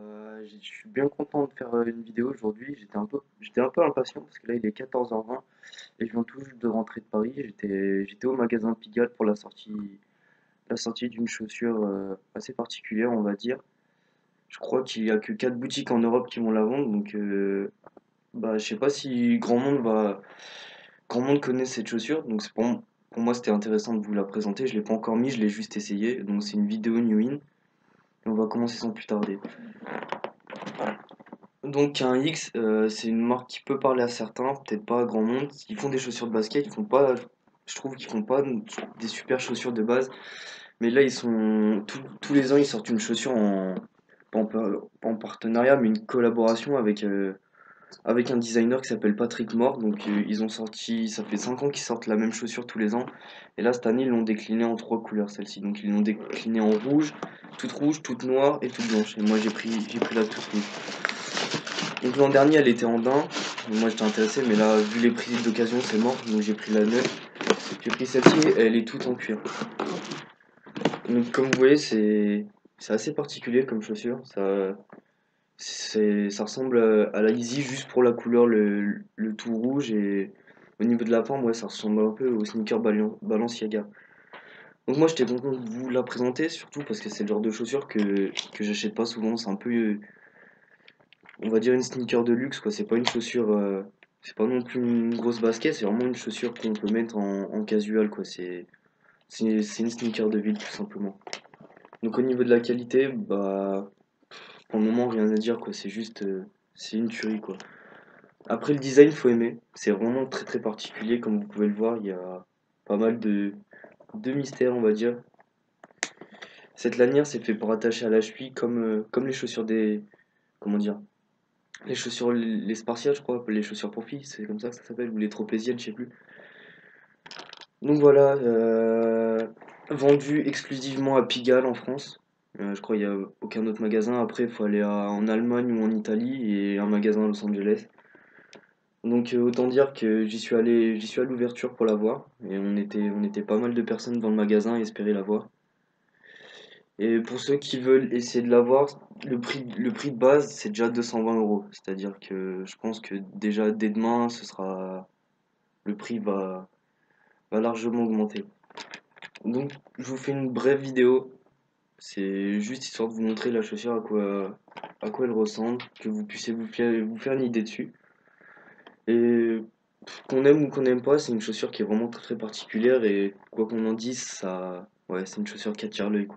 Euh, je suis bien content de faire euh, une vidéo aujourd'hui. J'étais un peu, impatient parce que là il est 14h20 et je viens tout juste de rentrer de Paris. J'étais, au magasin Pigalle pour la sortie, d'une chaussure euh, assez particulière, on va dire. Je crois qu'il y a que 4 boutiques en Europe qui vont la vendre, donc bah je sais pas si grand monde va, grand monde connaît cette chaussure. Donc pour, pour moi c'était intéressant de vous la présenter. Je l'ai pas encore mis, je l'ai juste essayé. Donc c'est une vidéo new in. Et on va commencer sans plus tarder. Donc un X, euh, c'est une marque qui peut parler à certains, peut-être pas à grand monde. Ils font des chaussures de basket, ils font pas, je trouve qu'ils font pas des super chaussures de base. Mais là, ils sont tous les ans, ils sortent une chaussure en, en, en partenariat, mais une collaboration avec euh, avec un designer qui s'appelle Patrick Moore. Donc euh, ils ont sorti, ça fait 5 ans qu'ils sortent la même chaussure tous les ans. Et là cette année ils l'ont décliné en trois couleurs celle-ci. Donc ils l'ont décliné en rouge, toute rouge, toute noire et toute blanche. Et moi j'ai pris, j'ai pris la toute rouge. Donc l'an dernier elle était en daim. Moi j'étais intéressé mais là vu les prix d'occasion c'est mort. Donc j'ai pris la neuve. J'ai pris celle-ci, elle est toute en cuir. Donc comme vous voyez c'est c'est assez particulier comme chaussure. Ça, ça ressemble à la Easy juste pour la couleur, le, tout rouge et au niveau de la forme, ouais, ça ressemble un peu au sneaker Balenciaga. Donc moi j'étais content de vous la présenter, surtout parce que c'est le genre de chaussure que, que j'achète pas souvent. C'est un peu, on va dire une sneaker de luxe quoi. C'est pas une chaussure, euh, c'est pas non plus une grosse basket, c'est vraiment une chaussure qu'on peut mettre en, en casual quoi. C'est c'est une sneaker de ville tout simplement. Donc au niveau de la qualité, bah pour le moment, rien à dire, quoi. C'est juste. Euh, c'est une tuerie, quoi. Après, le design, faut aimer. C'est vraiment très très particulier, comme vous pouvez le voir. Il y a pas mal de, de mystères, on va dire. Cette lanière, c'est fait pour attacher à la cheville, comme, euh, comme les chaussures des. Comment dire Les chaussures, les spartiates, je crois, les chaussures pour filles, c'est comme ça que ça s'appelle, ou les tropéziennes, je sais plus. Donc voilà, euh, vendu exclusivement à Pigalle en France. Euh, je crois qu'il n'y a aucun autre magasin. Après, il faut aller en Allemagne ou en Italie et un magasin à Los Angeles. Donc euh, autant dire que j'y suis allé, j'y suis à l'ouverture pour la voir. Et on était, on était pas mal de personnes dans le magasin à espérer la voir. Et pour ceux qui veulent essayer de la voir, le prix, le prix de base c'est déjà 220 euros. C'est-à-dire que je pense que déjà dès demain, ce sera, le prix va, va largement augmenter. Donc je vous fais une brève vidéo c'est juste histoire de vous montrer la chaussure à quoi, à quoi elle ressemble, que vous puissiez vous faire, vous faire une idée dessus. Et qu'on aime ou qu'on n'aime pas, c'est une chaussure qui est vraiment très, très particulière et quoi qu'on en dise, ça, ouais, c'est une chaussure qui attire l'œil.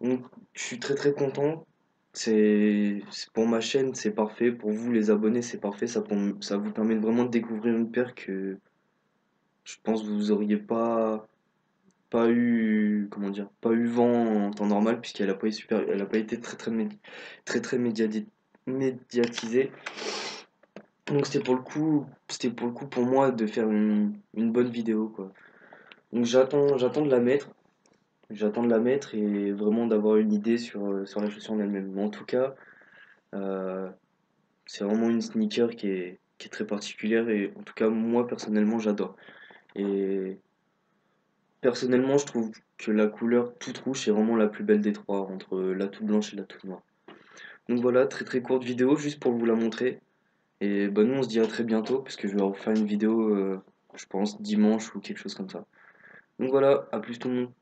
Donc je suis très très content. C'est pour ma chaîne, c'est parfait. Pour vous les abonnés, c'est parfait. Ça, ça vous permet vraiment de découvrir une paire que je pense que vous auriez pas pas eu comment dire pas eu vent en temps normal puisqu'elle a pas super elle a pas été très très très très médiatisée. Donc c'était pour le coup c'était pour le coup pour moi de faire une, bonne vidéo quoi. Donc j'attends j'attends de la mettre. J'attends de la mettre et vraiment d'avoir une idée sur, sur la chaussure en elle-même. Mais en tout cas euh, c'est vraiment une sneaker qui est, qui est très particulière et en tout cas moi personnellement j'adore. Et Personnellement, je trouve que la couleur toute rouge est vraiment la plus belle des trois, entre la toute blanche et la toute noire. Donc voilà, très très courte vidéo, juste pour vous la montrer. Et bah nous on se dit à très bientôt, parce que je vais refaire une vidéo, euh, je pense, dimanche ou quelque chose comme ça. Donc voilà, à plus tout le monde.